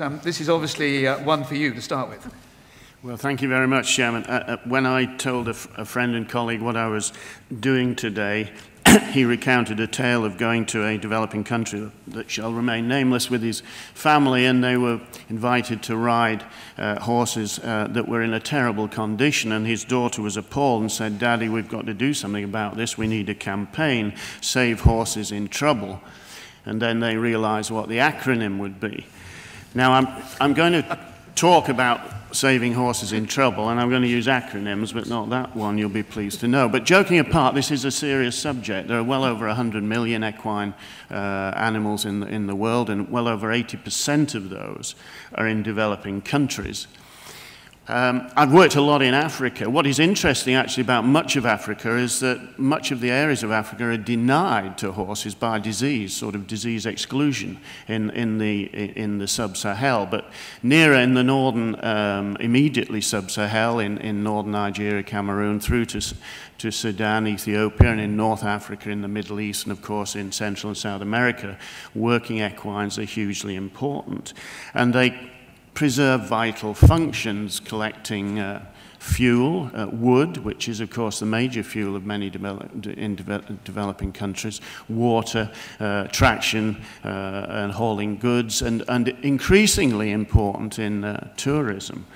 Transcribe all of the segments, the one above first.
um, this is obviously uh, one for you to start with. Well, thank you very much, Chairman. Uh, uh, when I told a, friend and colleague what I was doing today, he recounted a tale of going to a developing country that shall remain nameless with his family, and they were invited to ride uh, horses uh, that were in a terrible condition. And his daughter was appalled and said, Daddy, we've got to do something about this. We need a campaign, Save Horses in Trouble. And then they realized what the acronym would be. Now, I'm, I'm going to talk about saving horses in trouble, and I'm going to use acronyms, but not that one, you'll be pleased to know. But joking apart, this is a serious subject. There are well over 100 million equine uh, animals in the, in the world, and well over 80% of those are in developing countries. Um, I've worked a lot in Africa. What is interesting actually about much of Africa is that much of the areas of Africa are denied to horses by disease, sort of disease exclusion in, in the, in the sub-Sahel. But nearer in the northern, um, immediately sub-Sahel, in, in northern Nigeria, Cameroon, through to, to Sudan, Ethiopia, and in North Africa, in the Middle East, and of course in Central and South America, working equines are hugely important. And they preserve vital functions, collecting uh, fuel, uh, wood, which is, of course, the major fuel of many in developing countries, water, uh, traction, uh, and hauling goods, and, and increasingly important in uh, tourism.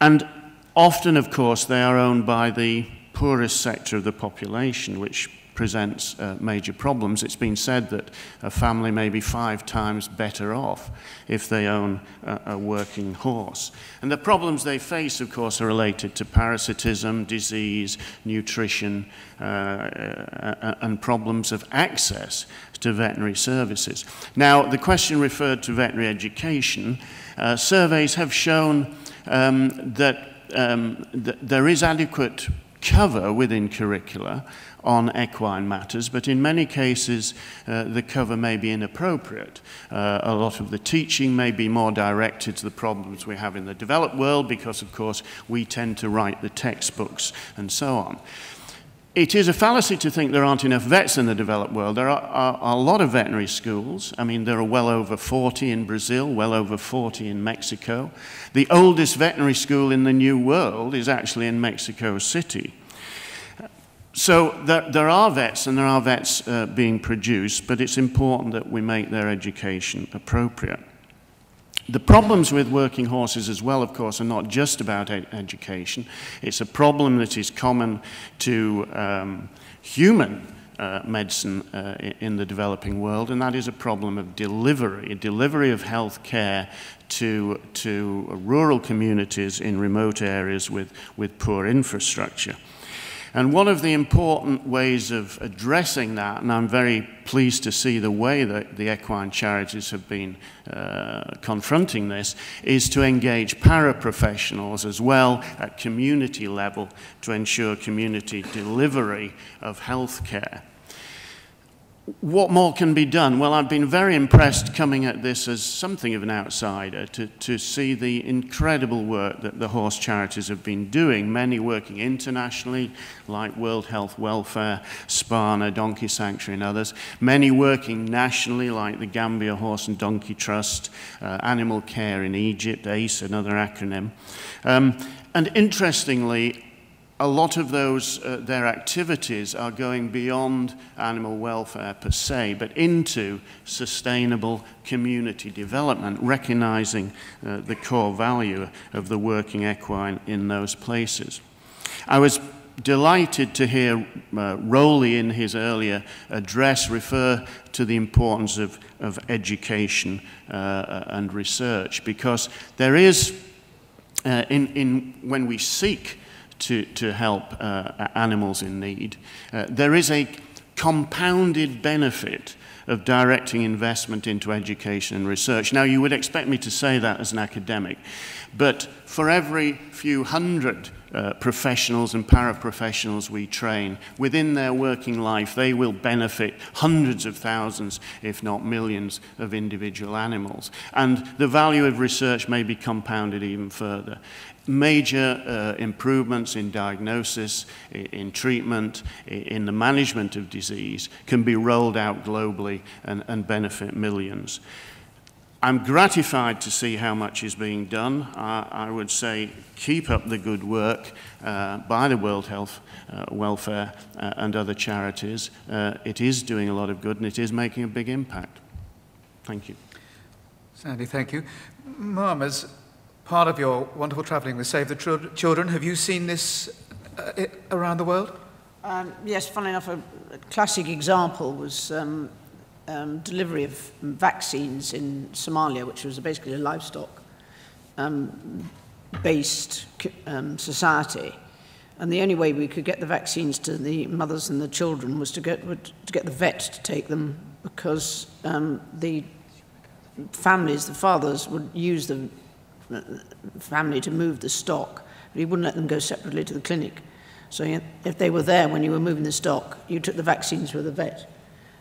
And often, of course, they are owned by the poorest sector of the population, which presents uh, major problems. It's been said that a family may be five times better off if they own a, a working horse. And the problems they face, of course, are related to parasitism, disease, nutrition, uh, uh, and problems of access to veterinary services. Now, the question referred to veterinary education. Uh, surveys have shown um, that, um, th there is adequate cover within curricula on equine matters, but in many cases uh, the cover may be inappropriate. Uh, a lot of the teaching may be more directed to the problems we have in the developed world because, of course, we tend to write the textbooks and so on. It is a fallacy to think there aren't enough vets in the developed world. There are, are, are, a lot of veterinary schools. I mean, there are well over 40 in Brazil, well over 40 in Mexico. The oldest veterinary school in the New World is actually in Mexico City. So there, there, are vets and there are vets uh, being produced, but it's important that we make their education appropriate. The problems with working horses as well, of course, are not just about ed education. It's a problem that is common to um, human uh, medicine uh, in the developing world, and that is a problem of delivery, delivery of health care to, to rural communities in remote areas with, with poor infrastructure. And one of the important ways of addressing that, and I'm very pleased to see the way that the equine charities have been uh, confronting this, is to engage paraprofessionals as well at community level to ensure community delivery of health care what more can be done? Well, I've been very impressed coming at this as something of an outsider to, to see the incredible work that the horse charities have been doing, many working internationally, like World Health Welfare, Sparna, Donkey Sanctuary and others, many working nationally, like the Gambia Horse and Donkey Trust, uh, Animal Care in Egypt, ACE, another acronym. Um, and interestingly, a lot of those, uh, their activities are going beyond animal welfare per se, but into sustainable community development, recognizing uh, the core value of the working equine in those places. I was delighted to hear uh, Roly in his earlier address refer to the importance of, of education uh, and research because there is, uh, in, in, when we seek to, to help uh, animals in need. Uh, there is a compounded benefit of directing investment into education and research. Now, you would expect me to say that as an academic, but for every few hundred uh, professionals and paraprofessionals we train, within their working life, they will benefit hundreds of thousands, if not millions, of individual animals. And the value of research may be compounded even further. Major uh, improvements in diagnosis, in treatment, in the management of disease can be rolled out globally and, and benefit millions. I'm gratified to see how much is being done. Uh, I would say keep up the good work uh, by the World Horse uh, Welfare uh, and other charities. Uh, it is doing a lot of good and it is making a big impact. Thank you. Sandy, thank you. Mum, as part of your wonderful travelling with Save the Children, have you seen this uh, around the world? Um, yes, funnily enough, a, a classic example was um, um, delivery of vaccines in Somalia, which was basically a livestock um, based um, society. And the only way we could get the vaccines to the mothers and the children was to get, to get the vet to take them because um, the families, the fathers, would use the uh, family to move the stock, but he wouldn't let them go separately to the clinic. So if they were there when you were moving the stock, you took the vaccines with the vet.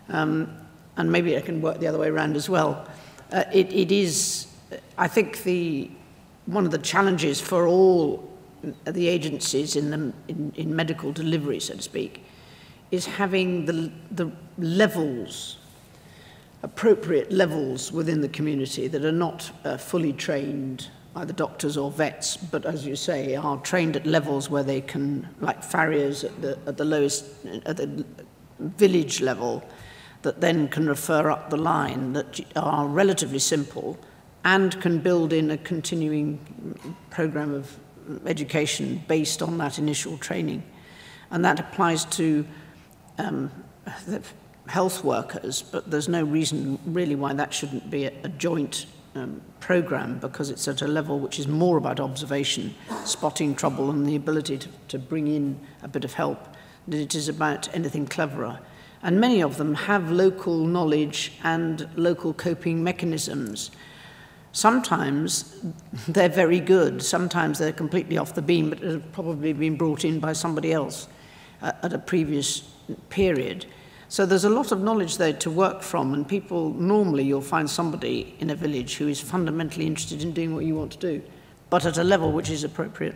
Um, and maybe I can work the other way around as well. Uh, it, it is, I think, the, one of the challenges for all the agencies in, the, in, in medical delivery, so to speak, is having the, the levels, appropriate levels within the community that are not uh, fully trained, either doctors or vets, but as you say, are trained at levels where they can, like farriers at the, at the lowest, at the village level, that then can refer up the line that are relatively simple and can build in a continuing program of education based on that initial training. And that applies to um, health workers, but there's no reason really why that shouldn't be a, a joint um, program because it's at a level which is more about observation, spotting trouble and the ability to, to bring in a bit of help than it is about anything cleverer. and many of them have local knowledge and local coping mechanisms. Sometimes they're very good, sometimes they're completely off the beam, but have probably been brought in by somebody else uh, at a previous period. So there's a lot of knowledge there to work from, and people normally you'll find somebody in a village who is fundamentally interested in doing what you want to do, but at a level which is appropriate.